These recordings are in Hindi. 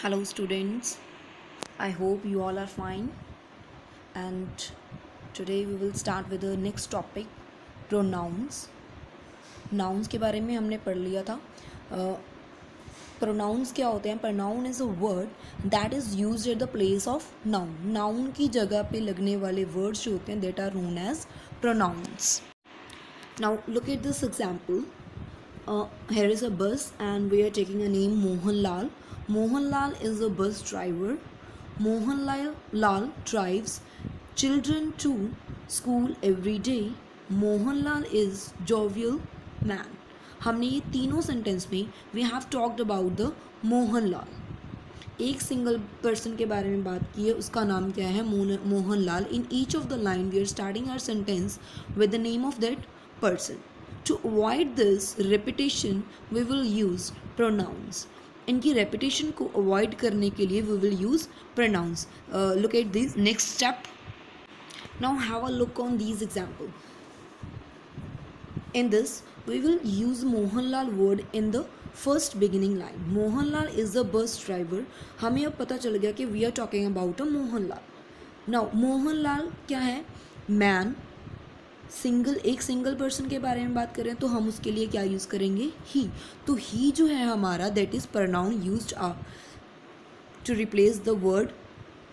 hello, students. I hope you all are fine. And today we will start with the next topic, pronouns. Nouns ke bare mein humne pad liya tha pronouns क्या होते हैं? Pronoun is a word that is use at the place of noun noun की जगह पे लगने वाले वर्ड्स जो होते हैं that are known as pronouns now look at this example here is a bus and we are taking a name Mohanlal Mohanlal is a bus driver. Mohanlal Lal drives children to school every day. Mohanlal is jovial man. हमने ये तीनों सेंटेंस में we have talked about the Mohanlal एक सिंगल पर्सन के बारे में बात की है, उसका नाम क्या है Mohanlal in each of the line we are starting are sentence with the name of that person to avoid this repetition we will use pronouns इनकी रेपिटेशन को अवॉइड करने के लिए we will use pronouns look at this next step now have a look on these example in this, we will use mohanlal word in the first beginning line Mohanlal is a bus driver हमें अब पता चल गया कि we are talking about a Mohanlal now Mohanlal क्या है? मैन सिंगल, एक सिंगल पर्सन के बारे में बात करें तो हम उसके लिए क्या यूज़ करेंगे? ही तो ही जो है हमारा that is pronoun used ah to replace the word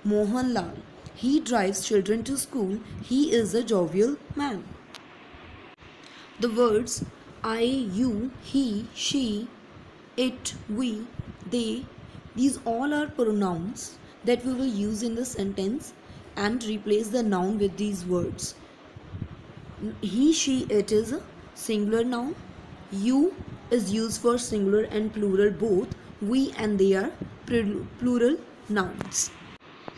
Mohan Lal he drives children to school he is a jovial man the words I you he she it we they these all are pronouns that we will use in the sentence and replace the noun with these words He, she, it is a singular noun. You is used for singular and plural both. We and they are plural nouns.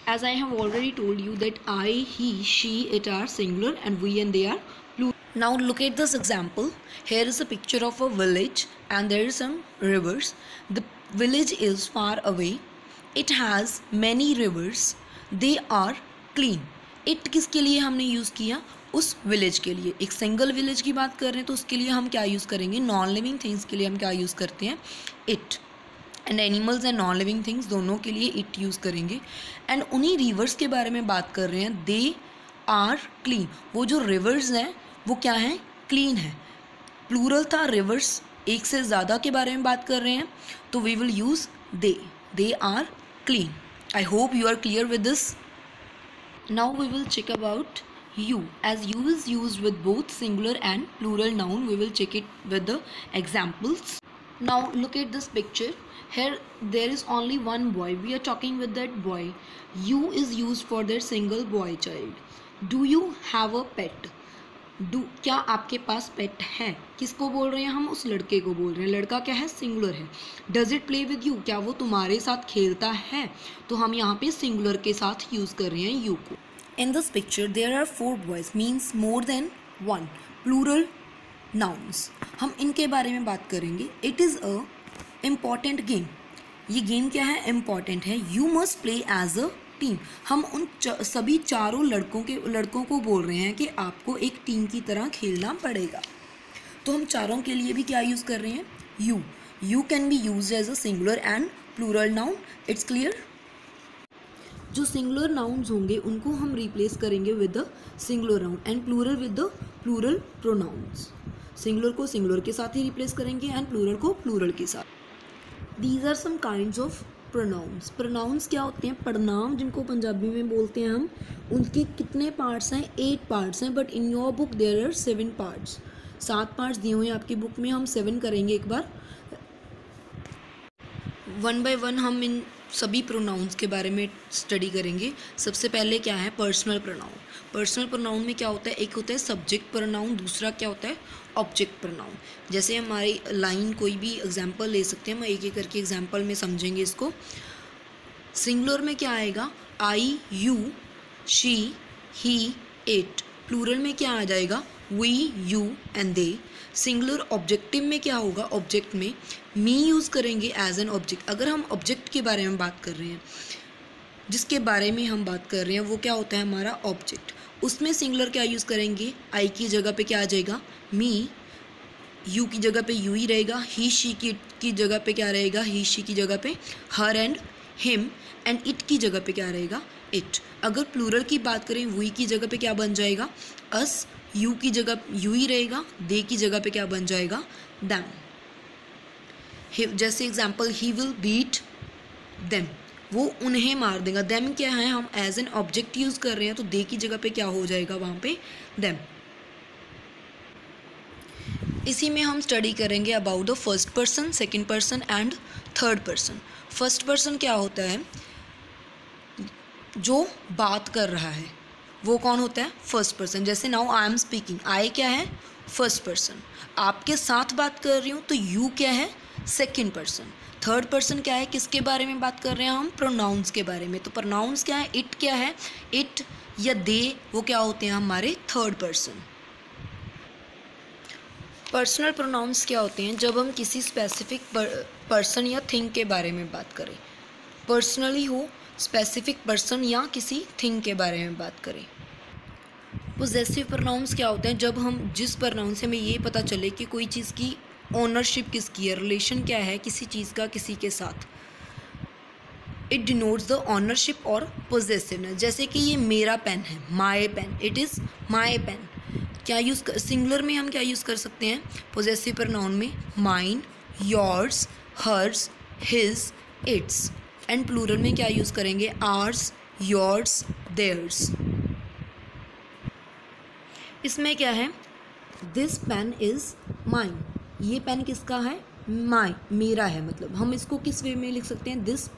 As I have already told you that I, he, she, it are singular and we and they are plural now look at this example. Here is a picture of a village and there is some rivers. The village is far away. It has many rivers. They are clean. It किसके लिए हमने यूज़ किया उस विलेज के लिए। एक सिंगल विलेज की बात कर रहे हैं तो उसके लिए हम क्या यूज़ करेंगे? नॉन लिविंग थिंग्स के लिए हम क्या यूज़ करते हैं? It and animals and non living things दोनों के लिए इट यूज़ करेंगे। एंड उन्हीं रिवर्स के बारे में बात कर रहे हैं। दे आर क्लीन वो जो रिवर्स हैं, वो क्या हैं? क्लीन है। प्लूरल था रिवर्स एक से ज़्यादा के बारे में बात कर रहे हैं तो we will use they they are clean I hope you are clear with this now we will check about you as you is used with both singular and plural noun we will check it with the examples now look at this picture here there is only one boy we are talking with that boy you is used for their single boy child do you have a pet do क्या आपके पास पेट है किसको बोल रहे हैं हम उस लड़के को बोल रहे हैं लड़का क्या है सिंगुलर है does it play with you क्या वो तुम्हारे साथ खेलता है तो हम यहाँ पे सिंगुलर के साथ यूज़ कर रहे हैं यू को in this picture there are four boys means more than one plural nouns हम इनके बारे में बात करेंगे। It is a important game ये गेम क्या है? इंपॉर्टेंट है। You must play as a team हम उन च, सभी चारों लड़कों के लड़कों को बोल रहे हैं कि आपको एक टीम की तरह खेलना पड़ेगा। तो हम चारों के लिए भी क्या यूज़ कर रहे हैं? You you can be used as a singular and plural noun it's clear जो सिंगुलर नाउन्स होंगे, उनको हम रिप्लेस करेंगे with the singular noun and plural with the plural pronouns singular को सिंगुलर के साथ ही रिप्लेस करेंगे एंड प्लूरल को प्लूरल के साथ. These are some kind of pronouns pronouns क्या होते हैं? प्रणाम जिनको पंजाबी में बोलते हैं हम, उनके कितने पार्ट्स हैं? एट पार्ट्स हैं but in your book there are seven parts सात पार्ट्स दिए हुए हैं आपकी बुक में, हम सेवन करेंगे एक बार. वन बाय वन हम इन सभी प्रोनाउंस के बारे में स्टडी करेंगे। सबसे पहले क्या है? पर्सनल प्रोनाउन पर्सनल प्रोनाउन में क्या होता है? एक होता है सब्जेक्ट प्रोनाउन दूसरा क्या होता है? ऑब्जेक्ट प्रोनाउन जैसे हमारी लाइन कोई भी एग्जांपल ले सकते हैं, हम एक एक करके एग्जांपल में समझेंगे इसको। सिंगुलर में क्या आएगा? I you she he it plural में क्या आ जाएगा? We you and they singular objective में क्या होगा? ऑब्जेक्ट में मी यूज़ करेंगे एज एन ऑब्जेक्ट अगर हम ऑब्जेक्ट के बारे में बात कर रहे हैं, जिसके बारे में हम बात कर रहे हैं, वो क्या होता है हमारा ऑब्जेक्ट उसमें सिंगुलर क्या यूज़ करेंगे? आई की जगह पे क्या आ जाएगा? मी यू की जगह पे यू ही रहेगा. ही शी की की जगह पे क्या रहेगा? ही शी की जगह पे her and him and it की जगह पे क्या रहेगा? इट अगर प्लूरल की बात करें वी की जगह पे क्या बन जाएगा? अस यू की जगह यू ही रहेगा दे की जगह पे क्या बन जाएगा? दैम जैसे example he will beat them वो उन्हें मार देगा। देम क्या है? हम एज एन ऑब्जेक्ट यूज़ कर रहे हैं तो दे की जगह पे क्या हो जाएगा वहाँ पे? देम इसी में हम स्टडी करेंगे about the first person second person and third person first person क्या होता है? जो बात कर रहा है। वो कौन होता है? फ़र्स्ट पर्सन जैसे now I am speaking I क्या है? फ़र्स्ट पर्सन आपके साथ बात कर रही हूँ तो यू क्या है? सेकेंड पर्सन थर्ड पर्सन क्या है? किसके बारे में बात कर रहे हैं हम? प्रोनाउंस के बारे में. तो प्रोनाउंस क्या है? इट क्या है? इट या दे वो क्या होते हैं हमारे? थर्ड पर्सन पर्सनल प्रोनाउंस क्या होते हैं? जब हम किसी स्पेसिफिक पर्सन या थिंग के बारे में बात करें। पर्सनली हो स्पेसिफिक पर्सन या किसी थिंग के बारे में बात करें। पोजेसिव प्रोनाउंस क्या होते हैं? जब हम जिस प्रोनाउन से हमें ये पता चले कि कोई चीज़ की ओनरशिप किसकी है रिलेशन क्या है किसी चीज़ का, किसी के साथ इट डिनोट्स द ऑनरशिप और पोजेसिवनेस जैसे कि ये मेरा पेन है my pen it is my pen क्या यूज़ कर सिंगुलर में हम क्या यूज़ कर सकते हैं? पोजेसिव प्रनाउन में mine yours hers his its and plural में क्या यूज़ करेंगे? आर्स योर्स देयर्स इसमें क्या है? दिस पेन इज़ माइन ये पेन किसका है? माई मेरा है मतलब। हम इसको किस वे में लिख सकते हैं? This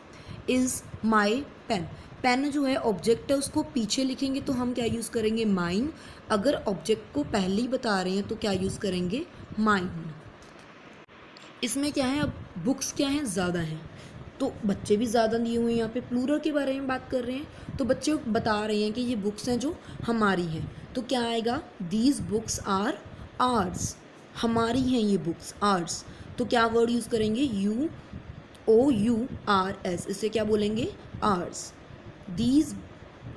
is my pen pen जो है ऑब्जेक्ट है, उसको पीछे लिखेंगे तो हम क्या यूज़ करेंगे? माइन अगर ऑब्जेक्ट को पहले ही बता रहे हैं तो क्या यूज़ करेंगे? माइन इसमें क्या है? अब बुक्स क्या हैं? ज़्यादा हैं। तो बच्चे भी ज़्यादा दिए हुए हैं यहाँ पे। प्लूरल के बारे में बात कर रहे हैं तो बच्चे बता रहे हैं कि ये बुक्स हैं जो हमारी हैं। तो क्या आएगा? दीज बुक्स आर आर्स हमारी हैं ये बुक्स आर्स तो क्या वर्ड यूज़ करेंगे? U O U R S इसे क्या बोलेंगे? Ours these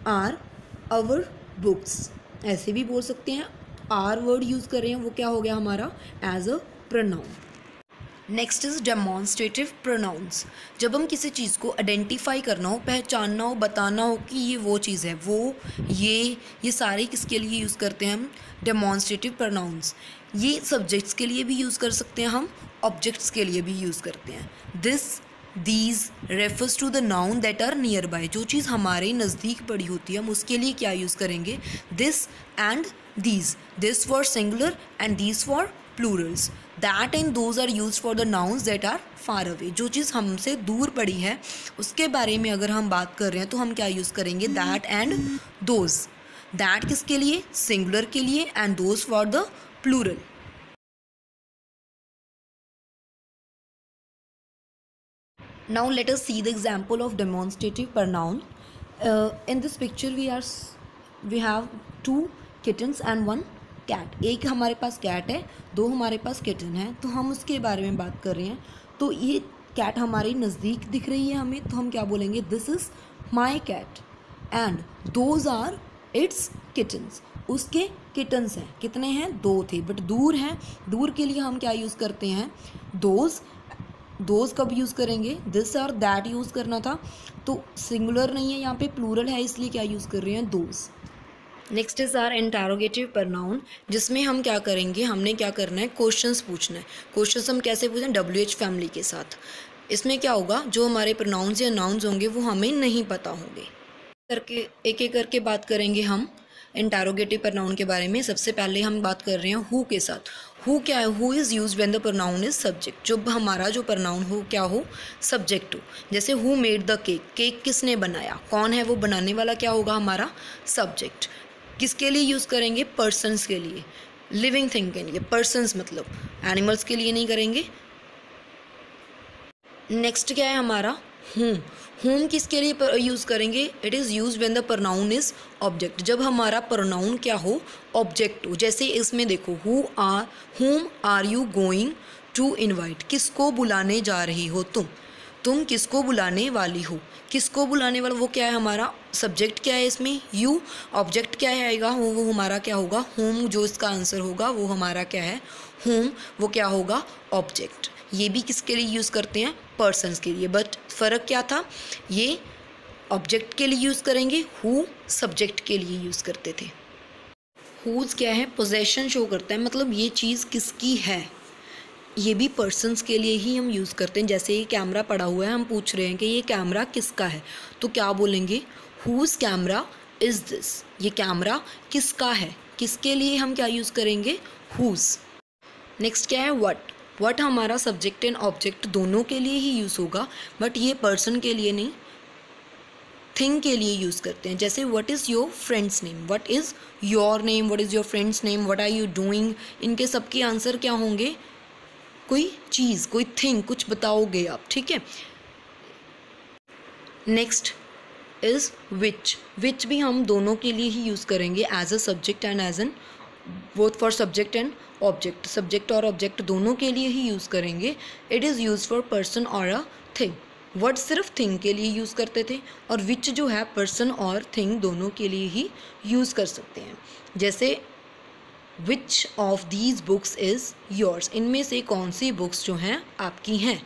are our books ऐसे भी बोल सकते हैं। आर वर्ड यूज़ कर रहे हैं, वो क्या हो गया हमारा? As a pronoun next is demonstrative pronouns जब हम किसी चीज़ को आइडेंटिफाई करना हो, पहचानना हो, बताना हो कि ये वो चीज़ है, वो, ये ये सारे किसके लिए यूज़ करते हैं हम? डेमॉन्स्ट्रेटिव प्रोनाउंस ये सब्जेक्ट्स के लिए भी यूज़ कर सकते हैं हम ऑब्जेक्ट्स के लिए भी यूज़ करते हैं. This these refers to the noun that are near by जो चीज़ हमारे नज़दीक पड़ी होती है, हम उसके लिए क्या यूज़ करेंगे? This and these this for singular and these for plurals that and those are use for the nouns that are far away जो चीज़ हमसे दूर पड़ी है उसके बारे में अगर हम बात कर रहे हैं तो हम क्या यूज़ करेंगे? दैट एंड दोज दैट किसके लिए? सिंगुलर के लिए and those for the plural now let us see the example of demonstrative pronoun. Uh, in this picture we are we have two kittens and one cat एक हमारे पास कैट है, दो हमारे पास किटन है तो हम उसके बारे में बात कर रहे हैं। तो ये कैट हमारे नज़दीक दिख रही है हमें तो हम क्या बोलेंगे? This is my cat and those are its kittens उसके किटन्स हैं। कितने हैं? दो थे बट दूर हैं। दूर के लिए हम क्या यूज़ करते हैं? दोज दोज कब यूज़ करेंगे? दिस और दैट यूज़ करना था। तो सिंगुलर नहीं है यहाँ पे प्लूरल है, इसलिए क्या यूज़ कर रहे हैं? Those next is are interrogative pronoun जिसमें हम क्या करेंगे, हमने क्या करना है क्वेश्चंस पूछना है। क्वेश्चंस हम कैसे पूछें डब्ल्यू एच फैमिली के साथ। इसमें क्या होगा, जो हमारे प्रोनाउंस या नाउन्स होंगे, वो हमें नहीं पता होंगे। करके, एक एक करके बात करेंगे हम इंटारोगेटिव प्रनाउन के बारे में। सबसे पहले हम बात कर रहे हैं हु के साथ। हु क्या है? Who is use when the pronoun is subject जब हमारा जो प्रोनाउन हो, क्या हो? सब्जेक्ट हो। जैसे who made the cake cake किसने बनाया? कौन है वो? बनाने वाला क्या होगा हमारा? सब्जेक्ट किसके लिए यूज़ करेंगे? पर्सनस के लिए. लिविंग थिंग के लिए. पर्सनस मतलब एनिमल्स के लिए नहीं करेंगे. नेक्स्ट क्या है हमारा? हूम हूम किसके लिए यूज़ करेंगे? It is use when the pronoun is object जब हमारा प्रनाउन क्या हो? ऑब्जेक्ट हो. जैसे इसमें देखो who are whom are you going to invite किसको बुलाने जा रही हो तुम? तुम किसको बुलाने वाली हो? किसको बुलाने वाला? वो क्या है हमारा सब्जेक्ट क्या है इसमें? यू ऑब्जेक्ट क्या है? आएगा, वो वो हमारा क्या होगा? होम जो इसका आंसर होगा, वो हमारा क्या है? होम वो क्या होगा? ऑब्जेक्ट ये भी किसके लिए यूज़ करते हैं? पर्सनस के लिए. बट फ़र्क क्या था? ये ऑब्जेक्ट के लिए यूज़ करेंगे हु सब्जेक्ट के लिए यूज़ करते थे. हुज क्या है? पोजेशन शो करता है. मतलब ये चीज़ किसकी है? ये भी पर्सनस के लिए ही हम यूज़ करते हैं। जैसे ये कैमरा पड़ा हुआ है, हम पूछ रहे हैं कि ये कैमरा किसका है? तो क्या बोलेंगे? हुज कैमरा इज़ दिस ये कैमरा किसका है? किसके लिए हम क्या यूज़ करेंगे? हुज नेक्स्ट क्या है? वट वट हमारा सब्जेक्ट एंड ऑब्जेक्ट दोनों के लिए ही यूज़ होगा बट ये पर्सन के लिए नहीं थिंग के लिए यूज़ करते हैं। जैसे what is your friend's name what is your name what is your friend's name what are you doing इनके सबके आंसर क्या होंगे? कोई चीज़, कोई थिंग कुछ बताओगे आप, ठीक है? नेक्स्ट इज़ विच विच भी हम दोनों के लिए ही यूज़ करेंगे as a subject and as an both for subject and object subject और ऑब्जेक्ट दोनों के लिए ही यूज़ करेंगे। It is use for person और अ थिंग वर्ड सिर्फ़ थिंग के लिए यूज़ करते थे और विच जो है पर्सन और थिंग दोनों के लिए ही यूज़ कर सकते हैं। जैसे which of these books is yours इनमें से कौन सी बुक्स जो हैं आपकी हैं?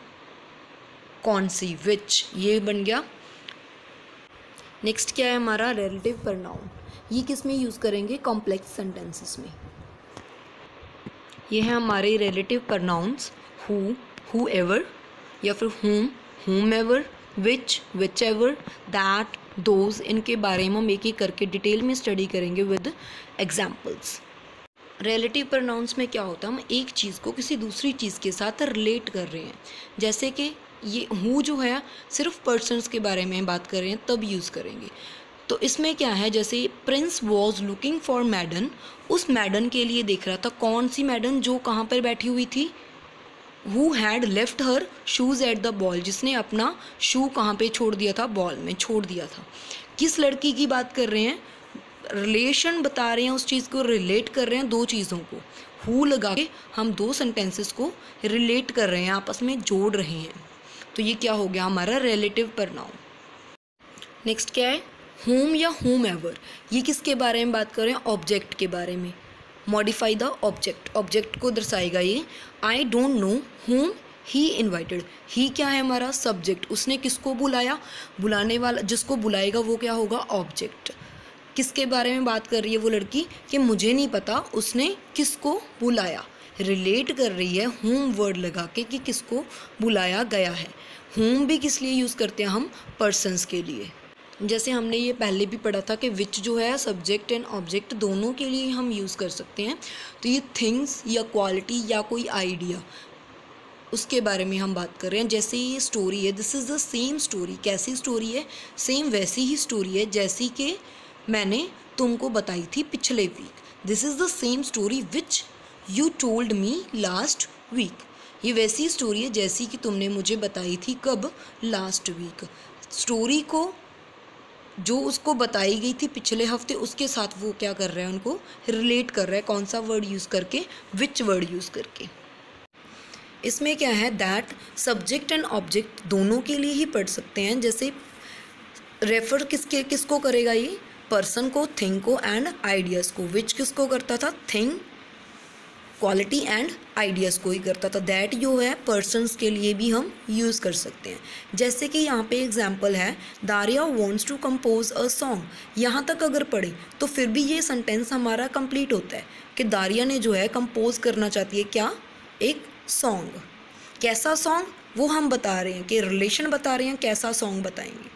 कौन सी? विच ये बन गया। नेक्स्ट क्या है हमारा? रिलेटिव प्रनाउन ये किसमें यूज़ करेंगे? कॉम्प्लेक्स सेंटेंसेस में. ये है हमारे relative pronouns who whoever या फिर whom whomever which whichever that those इनके बारे में हम एक एक करके डिटेल में स्टडी करेंगे विद एग्जाम्पल्स रिलेटिव प्रनाउंस में क्या होता है, हम एक चीज़ को किसी दूसरी चीज़ के साथ रिलेट कर रहे हैं। जैसे कि ये हूँ जो है, सिर्फ़ पर्सनस के बारे में बात कर रहे हैं, तब यूज़ करेंगे। तो इसमें क्या है, जैसे prince was looking for maiden उस मैडन के लिए देख रहा था, कौन सी मैडन जो कहाँ पर बैठी हुई थी? Who had left her shoes at the ball जिसने अपना शू कहाँ पे छोड़ दिया था? बॉल में छोड़ दिया था। किस लड़की की बात कर रहे हैं? रिलेशन बता रहे हैं, उस चीज़ को रिलेट कर रहे हैं दो चीज़ों को। हु लगा के हम दो सेंटेंसेस को रिलेट कर रहे हैं, आपस में जोड़ रहे हैं। तो ये क्या हो गया हमारा रिलेटिव प्रनाउन नेक्स्ट क्या है? होम या होम एवर ये किसके बारे में बात कर रहे हैं? ऑब्जेक्ट के बारे में। मॉडिफाई द ऑब्जेक्ट ऑब्जेक्ट को दर्शाएगा ये I don't know whom he invited he क्या है हमारा? सब्जेक्ट उसने किसको बुलाया? बुलाने वाला जिसको बुलाएगा वो क्या होगा? ऑब्जेक्ट किसके बारे में बात कर रही है वो लड़की कि मुझे नहीं पता, उसने किसको बुलाया। रिलेट कर रही है होम वर्ड लगा के कि किसको बुलाया गया है। होम भी किस लिए यूज़ करते हैं हम? पर्सनस के लिए। जैसे हमने ये पहले भी पढ़ा था कि विच जो है सब्जेक्ट एंड ऑब्जेक्ट दोनों के लिए हम यूज़ कर सकते हैं। तो ये थिंग्स या क्वालिटी या कोई आइडिया उसके बारे में हम बात कर रहे हैं। जैसे ये स्टोरी है this is the same story कैसी स्टोरी है? सेम वैसी ही स्टोरी है, जैसी कि मैंने तुमको बताई थी पिछले week this is the same story which you told me last week ये वैसी स्टोरी है जैसी कि तुमने मुझे बताई थी कब? लास्ट वीक स्टोरी को, जो उसको बताई गई थी पिछले हफ़्ते, उसके साथ वो क्या कर रहा है उनको? रिलेट कर रहा है कौन सा वर्ड यूज़ करके? विच वर्ड यूज़ करके? इसमें क्या है दैट सब्जेक्ट एंड ऑब्जेक्ट दोनों के लिए ही पढ़ सकते हैं. जैसे रेफर किसके, किसको करेगा ये? पर्सन को थिंग को एंड आइडियाज़ को। विच किसको करता था? थिंग क्वालिटी एंड आइडियाज़ को ही करता था। दैट जो है पर्सनस के लिए भी हम यूज़ कर सकते हैं। जैसे कि यहाँ पे एग्जांपल है Daria wants to compose a song यहाँ तक अगर पढ़े तो फिर भी ये सेंटेंस हमारा कंप्लीट होता है कि दारिया ने जो है कंपोज करना चाहती है क्या? एक सॉन्ग कैसा सॉन्ग वो हम बता रहे हैं कि रिलेशन बता रहे हैं, कैसा सॉन्ग बताएँगे।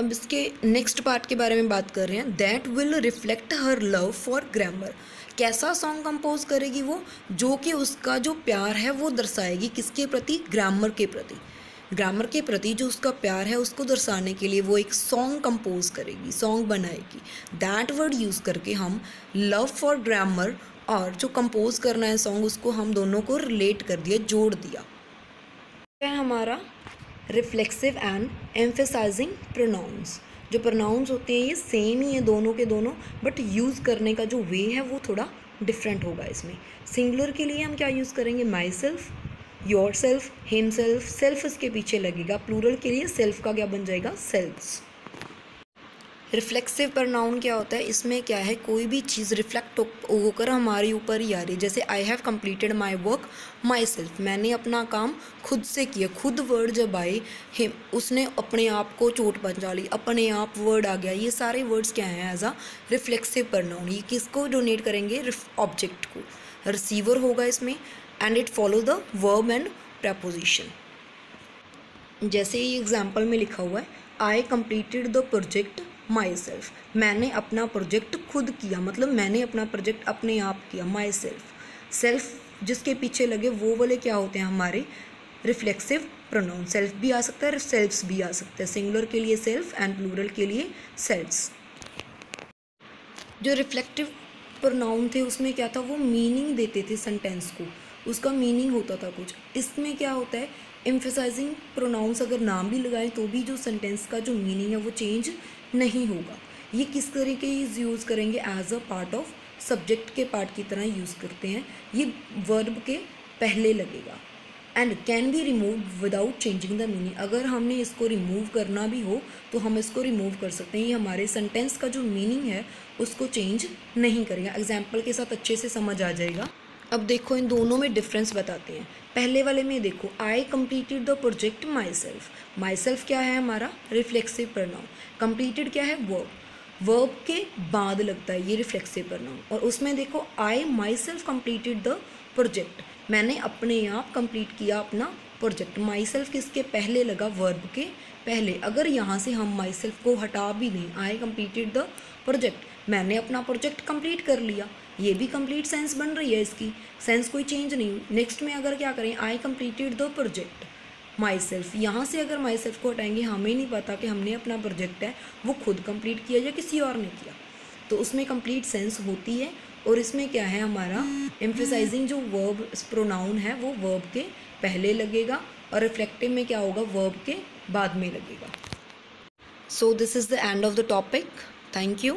अब इसके नेक्स्ट पार्ट के बारे में बात कर रहे हैं। That will reflect her love for grammar कैसा सॉन्ग कंपोज करेगी वो? जो कि उसका जो प्यार है, वो दर्शाएगी किसके प्रति? ग्रामर के प्रति। ग्रामर के प्रति जो उसका प्यार है, उसको दर्शाने के लिए वो एक सॉन्ग कंपोज करेगी सॉन्ग बनाएगी। दैट वर्ड यूज़ करके हम लव फॉर ग्रामर और जो कंपोज करना है सॉन्ग उसको हम दोनों को रिलेट कर दिया, जोड़ दिया। हमारा? रिफ्लेक्सिव एंड एम्फेसाइजिंग प्रोनाउंस जो प्रोनाउंस होते हैं, ये सेम ही है दोनों के दोनों बट यूज़ करने का जो वे है, वो थोड़ा डिफरेंट होगा इसमें। सिंगुलर के लिए हम क्या यूज़ करेंगे? Myself yourself himself self इसके पीछे लगेगा। प्लूरल के लिए सेल्फ का क्या बन जाएगा? सेल्फ्स रिफ्लेक्सिव प्रनाउन क्या होता है? इसमें क्या है? कोई भी चीज़ रिफ्लेक्ट होकर हमारे ऊपर ही आ रही है। जैसे I have completed my work myself मैंने अपना काम खुद से किया। खुद वर्ड जब आए हिम उसने अपने आप को चोट पहुँचा ली। अपने आप वर्ड आ गया। ये सारे वर्ड्स क्या हैं एज अ रिफ्लेक्सिव प्रनाउन ये किसको डोनेट करेंगे? ऑब्जेक्ट को। रिसीवर होगा इसमें and it follow the verb and preposition जैसे ये एग्ज़ाम्पल में लिखा हुआ है I completed the project myself मैंने अपना प्रोजेक्ट खुद किया मतलब मैंने अपना प्रोजेक्ट अपने आप किया माई सेल्फ सेल्फ जिसके पीछे लगे, वो वाले क्या होते हैं हमारे? रिफ्लेक्सिव प्रोनाउन सेल्फ भी आ सकता है सेल्फ्स भी आ सकते हैं। सिंगुलर के लिए सेल्फ एंड प्लूरल के लिए सेल्फ्स जो रिफ्लेक्टिव प्रोनाउन थे, उसमें क्या था? वो मीनिंग देते थे सेंटेंस को। उसका मीनिंग होता था कुछ। इसमें क्या होता है? एम्फेसाइजिंग प्रोनाउंस अगर नाम भी लगाएँ तो भी जो सेंटेंस का जो मीनिंग है, वो चेंज नहीं होगा। ये किस तरीके यूज़ करेंगे as a part of subject के पार्ट की तरह यूज़ करते हैं, ये वर्ब के पहले लगेगा। And can be remove without changing the meaning अगर हमने इसको रिमूव करना भी हो तो हम इसको रिमूव कर सकते हैं। ये हमारे सेंटेंस का जो मीनिंग है, उसको चेंज नहीं करेगा। एग्ज़ाम्पल के साथ अच्छे से समझ आ जाएगा। अब देखो, इन दोनों में डिफरेंस बताते हैं। पहले वाले में देखो I completed the project myself myself क्या है हमारा? रिफ्लेक्सिव प्रनाउन कम्प्लीटेड क्या है? वर्ब वर्ब के बाद लगता है ये रिफ्लेक्सिव प्रनाउन और उसमें देखो I myself completed the project मैंने अपने आप कंप्लीट किया अपना प्रोजेक्ट माई सेल्फ किसके पहले लगा? वर्ब के। पहले, अगर यहाँ से हम माई सेल्फ को हटा भी दें आई कम्प्लीटेड द प्रोजेक्ट मैंने अपना प्रोजेक्ट कंप्लीट कर लिया। ये भी कंप्लीट सेंस बन रही है इसकी। सेंस कोई चेंज नहीं हुई। नेक्स्ट में अगर क्या करें I completed the project myself यहाँ से अगर माई सेल्फ को हटाएँगे, हमें नहीं पता कि हमने अपना प्रोजेक्ट है, वो खुद कंप्लीट किया या किसी और ने किया। तो उसमें कंप्लीट सेंस होती है और इसमें क्या है हमारा एम्फेसाइजिंग जो वर्ब प्रोनाउन है, वो वर्ब के पहले लगेगा और रिफ्लेक्टिव में क्या होगा वर्ब के बाद में लगेगा। So this is the end of the topic thank you